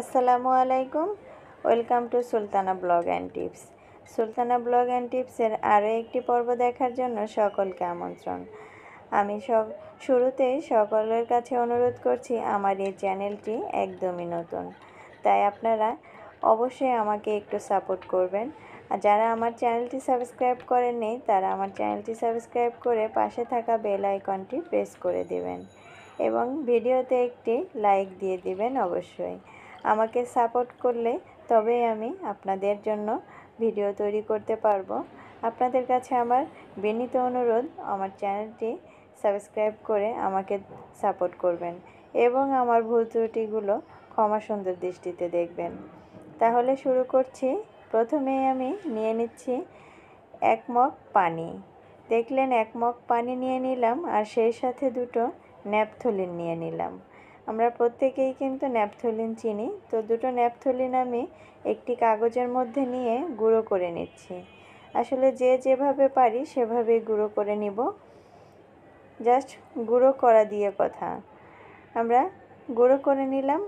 আসসালামু আলাইকুম। Welcome to Sultana blog and tips Sultana blog and টিপসের আরও একটি পর্ব দেখার জন্য সকলকে আমন্ত্রণ। আমি সব শুরুতেই সকলের কাছে অনুরোধ করছি, আমার এই চ্যানেলটি একদমই নতুন। তাই আপনারা অবশ্যই আমাকে একটু সাপোর্ট করবেন। আর যারা আমার চ্যানেলটি সাবস্ক্রাইব করেননি, তারা আমার চ্যানেলটি সাবস্ক্রাইব করে পাশে থাকা বেল আইকনটি প্রেস করে দেবেন। এবং ভিডিওতে একটি লাইক দিয়ে দিবেন অবশ্যই। আমাকে সাপোর্ট করলে তবেই আমি আপনাদের জন্য ভিডিও তৈরি করতে পারব। আপনাদের কাছে আমার বিনীত অনুরোধ, আমার চ্যানেলটি সাবস্ক্রাইব করে আমাকে সাপোর্ট করবেন এবং আমার ভুল ত্রুটিগুলো ক্ষমা সুন্দর দৃষ্টিতে দেখবেন। তাহলে শুরু করছি। প্রথমে আমি নিয়ে নিচ্ছি এক মগ পানি। দেখলেন এক মগ পানি নিয়ে নিলাম আর সেই সাথে দুটো ন্যাপথলিন নিয়ে নিলাম। আমরা প্রত্যেকেই কিন্তু ন্যাপথলিন চিনি। তো দুটো ন্যাপথলিন আমি একটি কাগজের মধ্যে নিয়ে গুঁড়ো করে নিচ্ছি। আসলে যে যেভাবে পারি সেভাবেই গুঁড়ো করে নিব। জাস্ট গুঁড়ো করা দিয়ে কথা। আমরা গুঁড়ো করে নিলাম।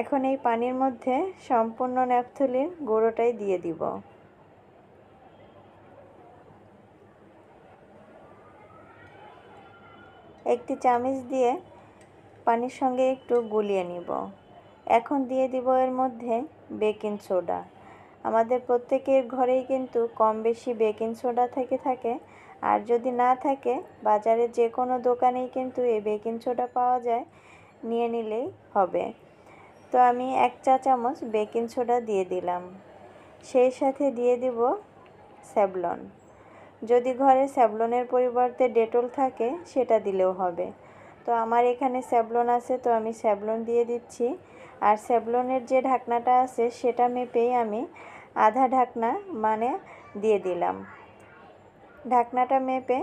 এখন এই পানির মধ্যে সম্পূর্ণ ন্যাপথলিন গুঁড়োটাই দিয়ে দিব। একটি চামচ দিয়ে পানির সঙ্গে একটু গুলিয়ে নিব। এখন দিয়ে দিব এর মধ্যে বেকিং সোডা। আমাদের প্রত্যেকের ঘরেই কিন্তু কম বেশি বেকিং সোডা থেকে থাকে। আর যদি না থাকে, বাজারে যে কোনো দোকানেই কিন্তু এই বেকিং সোডা পাওয়া যায়, নিয়ে নিলেই হবে। তো আমি এক চা চামচ বেকিং সোডা দিয়ে দিলাম। সেই সাথে দিয়ে দিব স্যাবলন। যদি ঘরে স্যাবলনের পরিবর্তে ডেটল থাকে, সেটা দিলেও হবে। তো আমার এখানে স্যাবলন আছে, তো আমি স্যাবলন দিয়ে দিচ্ছি। আর স্যাবলনের যে ঢাকনাটা আছে, সেটা মেপেই আমি আধা ঢাকনা মানে দিয়ে দিলাম। ঢাকনাটা মেপে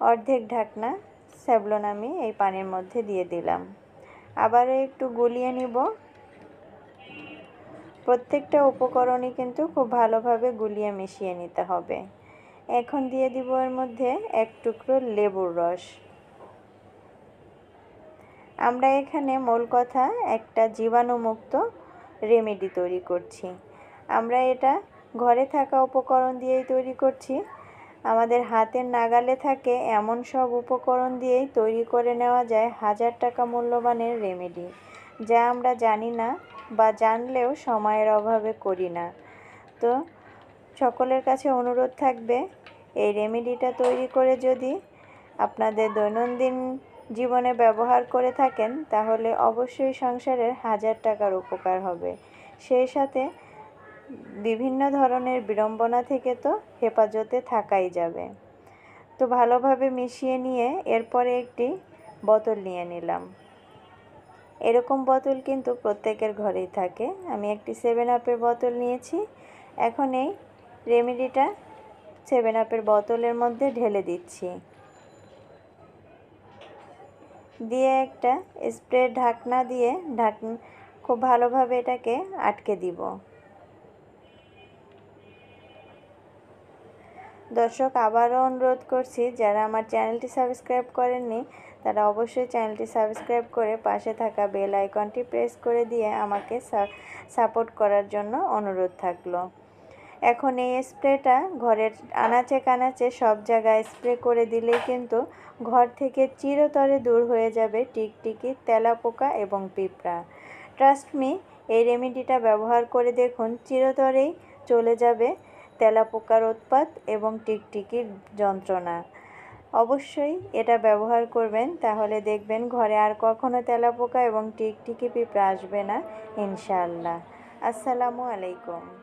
অর্ধেক ঢাকনা স্যাবলন আমি এই পানির মধ্যে দিয়ে দিলাম। আবারও একটু গুলিয়ে নিব। প্রত্যেকটা উপকরণই কিন্তু খুব ভালোভাবে গুলিয়ে মিশিয়ে নিতে হবে। এখন দিয়ে দিব এর মধ্যে এক টুকরো লেবুর রস। আমরা এখানে মূল কথা একটা জীবাণুমুক্ত রেমেডি তৈরি করছি। আমরা এটা ঘরে থাকা উপকরণ দিয়েই তৈরি করছি। আমাদের হাতের নাগালে থাকে এমন সব উপকরণ দিয়েই তৈরি করে নেওয়া যায় হাজার টাকা মূল্যবানের রেমেডি যা আমরা জানি না বা জানলেও সময়ের অভাবে করি না। তো সকলের কাছে অনুরোধ থাকবে, এই রেমেডিটা তৈরি করে যদি আপনাদের দৈনন্দিন জীবনে ব্যবহার করে থাকেন, তাহলে অবশ্যই সংসারের হাজার টাকার উপকার হবে। সেই সাথে বিভিন্ন ধরনের বিড়ম্বনা থেকে তো হেফাজতে থাকাই যাবে। তো ভালোভাবে মিশিয়ে নিয়ে এরপরে একটি বোতল নিয়ে নিলাম। এরকম বোতল কিন্তু প্রত্যেকের ঘরেই থাকে। আমি একটি সেভেন আপের বোতল নিয়েছি। এখন এই রেমেডিটা সেভেন আপের বোতলের মধ্যে ঢেলে দিচ্ছি। দিয়ে একটা স্প্রে ঢাকনা দিয়ে ঢাক খুব ভালোভাবে এটাকে আটকে দিব। দর্শক, আবারও অনুরোধ করছি, যারা আমার চ্যানেলটি সাবস্ক্রাইব করেননি, তারা অবশ্যই চ্যানেলটি সাবস্ক্রাইব করে পাশে থাকা বেল আইকনটি প্রেস করে দিয়ে আমাকে সাপোর্ট করার জন্য অনুরোধ থাকল। এখন এই স্প্রেটা ঘরের আনাচে কানাচে সব জায়গায় স্প্রে করে দিলেই কিন্তু ঘর থেকে চিরতরে দূর হয়ে যাবে টিকটিকি, তেলাপোকা এবং পিঁপড়া। ট্রাস্ট মি এই রেমেডিটা ব্যবহার করে দেখুন চিরতরেই চলে যাবে তেলাপোকার উৎপাত এবং টিকটিকির যন্ত্রণা। অবশ্যই এটা ব্যবহার করবেন, তাহলে দেখবেন ঘরে আর কখনো তেলাপোকা এবং টিকটিকি পিঁপড়া আসবে না, ইনশাআল্লাহ। আসসালামু আলাইকুম।